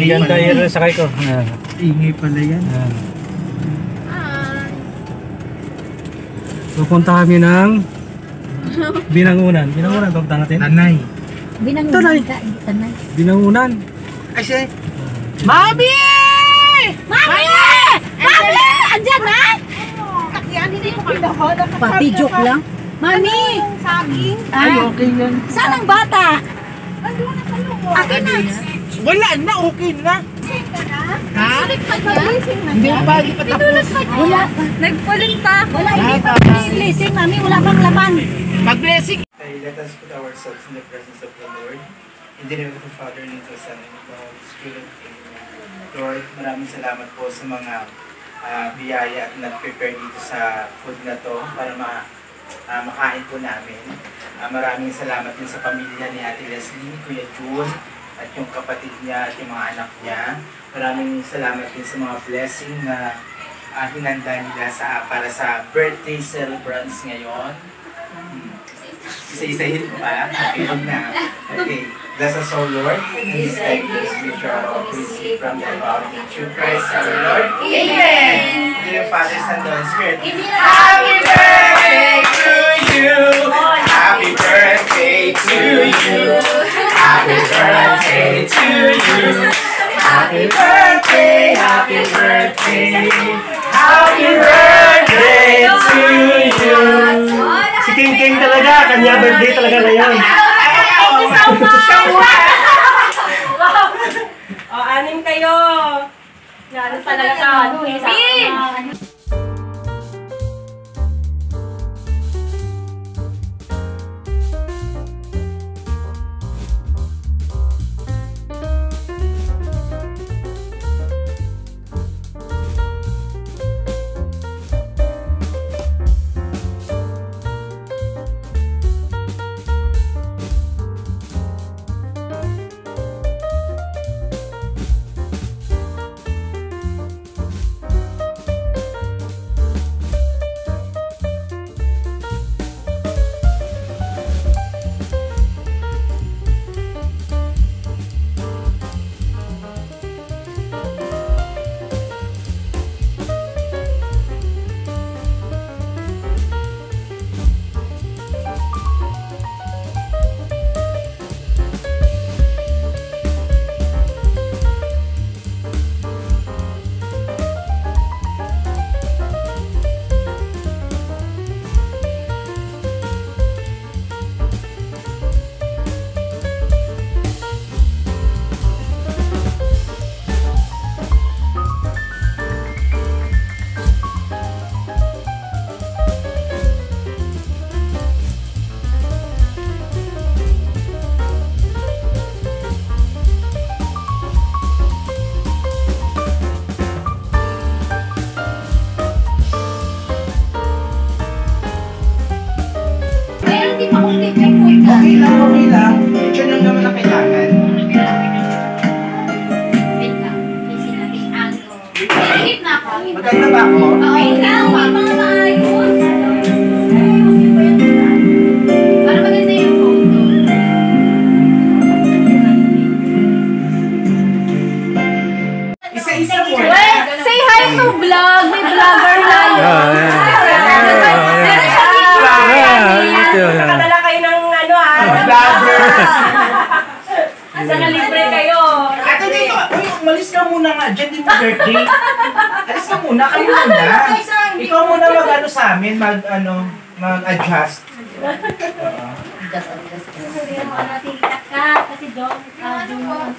Si Ganda yun sakay ko. Ah. Ingay pala yan. Ah. Pupunta kami ng Binangunan. Binangunan ba natin? Tanay. Binangon Tanay. Binangunan. Ay, siya. Mami! Mami! Mami! Andyan na? Pati joke lang. Mami! Saging. Ay, Ah, okay yan. saan ang bata? Andun na sa loob. Akin na. Wala na, okay na. Ha? Hindi pa, hindi pa tapos. Wala. Nagpulit pa. Wala, hindi pa blessing, mami. Wala pang laman. Mag-blessing. Okay, let us put ourselves in the presence of the Lord. In the name of the Father, and of the Son, and of the Holy Spirit. Lord, maraming salamat po sa mga ah, biyaya at nag-prepare dito sa food na to para ma ah, makain po namin. Ah, maraming salamat din sa pamilya ni Ate Leslie, Kuya June, at yung kapatid niya at yung mga anak niya. Maraming salamat din sa mga blessing na ah, hinanda nila sa, para sa birthday celebrants ngayon. Hmm. Isa-isahin mo pa? Okay, na. Okay. Bless us, O Lord, this time, this which are all received from the above, through Christ our Lord. Amen! The Father, Son, and Holy Spirit. Happy birthday to you! Happy birthday to you! Happy birthday to you! Happy birthday, happy birthday! Happy birthday to you! Si King King talaga. Kanya birthday talaga ngayon. O, anim kayo. Ano talaga sa Mo birthday. Alis ka muna, kayo muna. Ikaw muna mag ano sa amin, mag ano, mag-adjust. Oo. Kasi Dong, ah, Dong,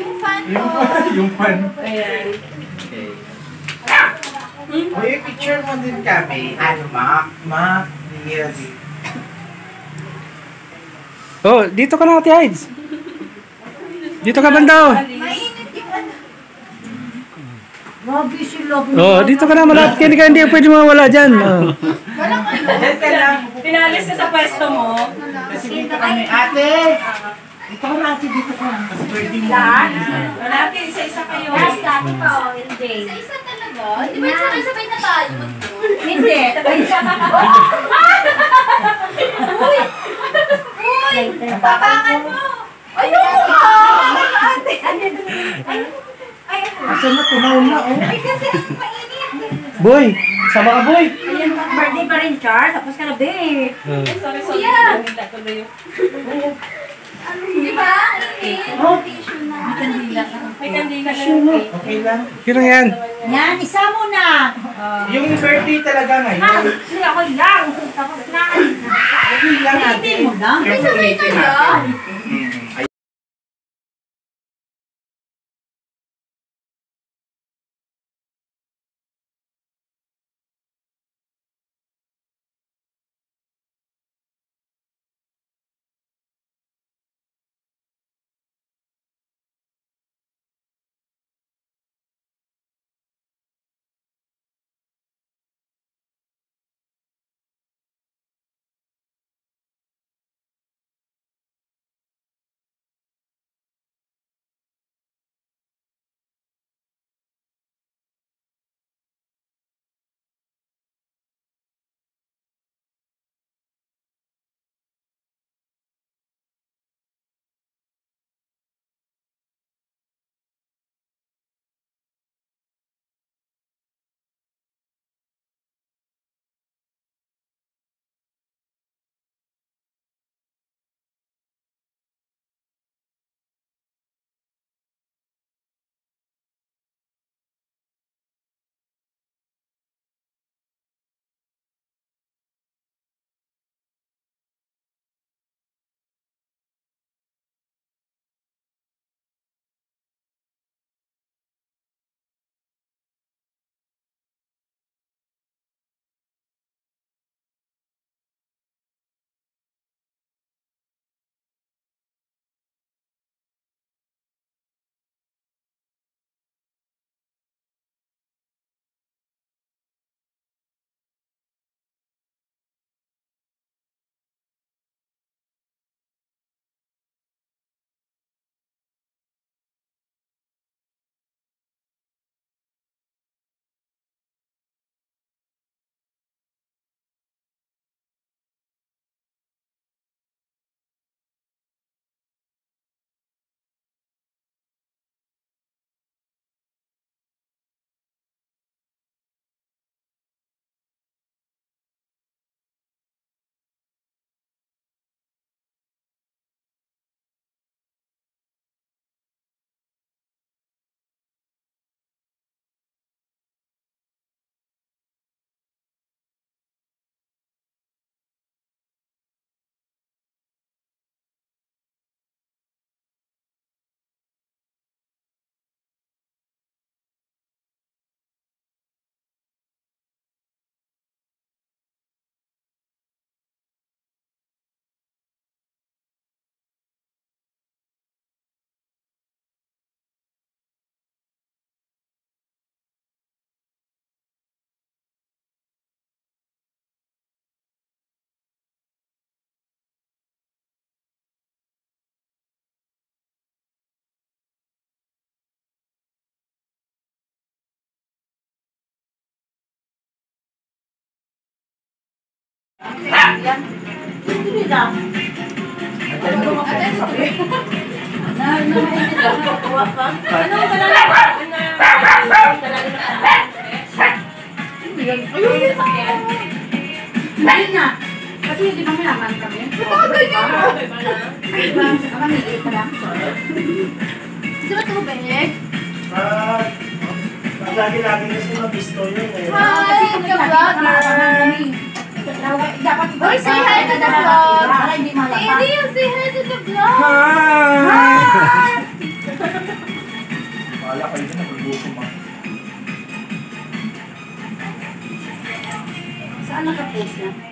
Yung fan Yung, yung fun. Ayan. Okay. Uy, picture mo din kami. Ano, Mac? Mac? Yes. Oh, dito ka na, Ate Hides. Dito ka banda, oh. Grabe sila. Oh, dito ka na, malapit ka. Hindi ka, hindi ka pwede dyan. Oh. Diyan ka lang. Pinalis ka sa pwesto mo. Kasi dito kami. Ate! Dito ka na, ate. Dito ka. Kasi pwede mo. Wala, isa-isa kayo. Dati pa, oh, hindi. Isa talaga? Di ba sabay-sabay na tayo? Hindi. Uy! Tapangan mo! Ayun ka! Ate! Asa na, tunaw na, oh. Ay. Boy, sama ka boy. Ayan, birthday pa rin, Char. Tapos ka na, babe. Hmm. Sorry, sorry. Ko na yun. Di ba? Oh, tissue na. May kandila na yun. Okay lang. Sino yan? Yan, isa mo na. Yung birthday talaga Ah, ngayon. sige, ako lang. Tapos na. Okay lang ate. Hindi mo lang. Pero ulitin natin. Hindi na. Kasi di ba may naman kami? Oo, ganyan. Di ba? Kami, pa lang. Di ba ito, Bek? Ah, lagi-lagi kasi mabisto yun eh. Hi, the vlogger! Dapat iba. Uy, say hi to the vlog. Para hindi malapa. Hindi yung say hi to the vlog. Hi! Wala kayo na nagugutom ako. Saan nakapost na?